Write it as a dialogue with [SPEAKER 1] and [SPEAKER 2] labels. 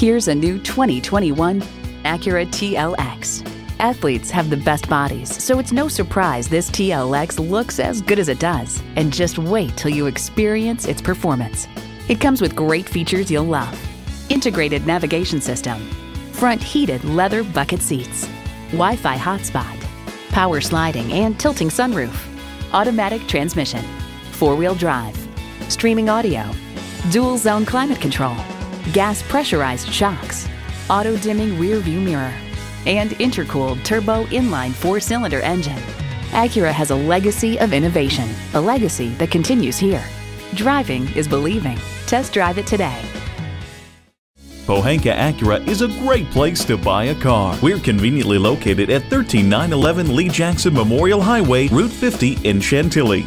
[SPEAKER 1] Here's a new 2021 Acura TLX. Athletes have the best bodies, so it's no surprise this TLX looks as good as it does. And just wait till you experience its performance. It comes with great features you'll love. Integrated navigation system, front heated leather bucket seats, Wi-Fi hotspot, power sliding and tilting sunroof, automatic transmission, four-wheel drive, streaming audio, dual zone climate control, gas pressurized shocks, auto dimming rear view mirror, and intercooled turbo inline four cylinder engine. Acura has a legacy of innovation, a legacy that continues here. Driving is believing. Test drive it today.
[SPEAKER 2] Pohanka Acura is a great place to buy a car. We're conveniently located at 13911 Lee Jackson Memorial Highway, Route 50 in Chantilly.